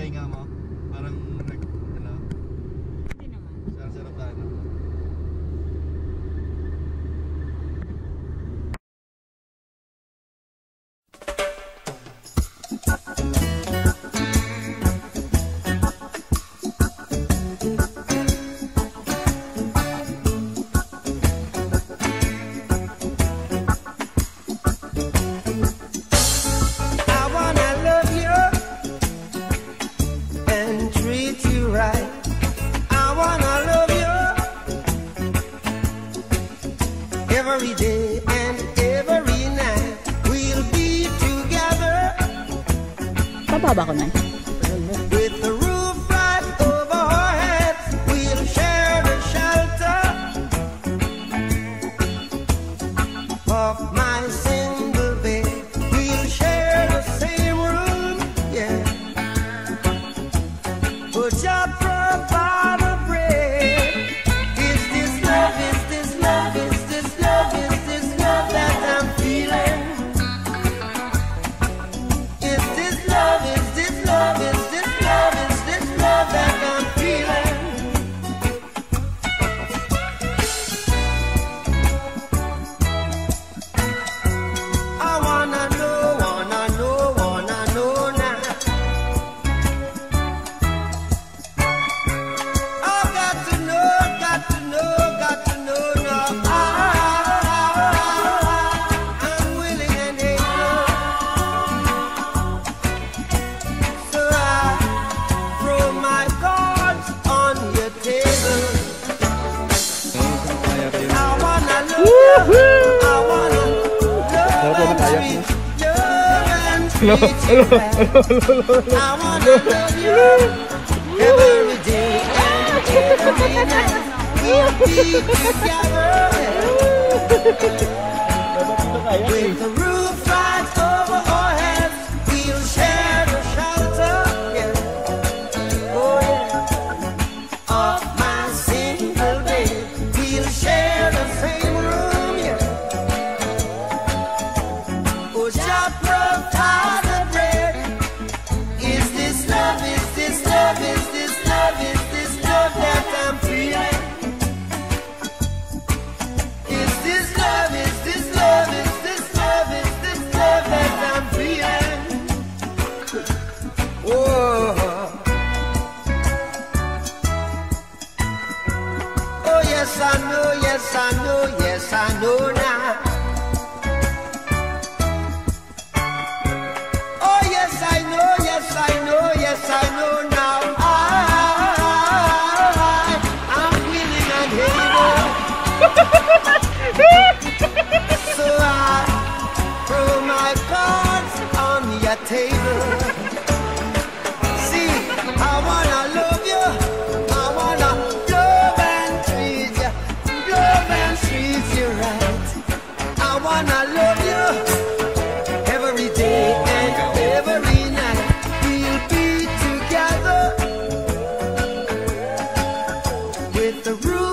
pahinga mo, parang nag every day and every night we'll be together. Pababa ko na. With the roof right over our heads, we'll share the shelter of my single bed. We'll share the same room, yeah. Put your no, no, no, no, no. I wanna love you every day and every night. We'll be together. With the yes, I know, yes, I know, yes, I know now. Oh, yes, I know, yes, I know, yes, I know now. I, I'm willing and able. so I throw my cards on your table. with the rules.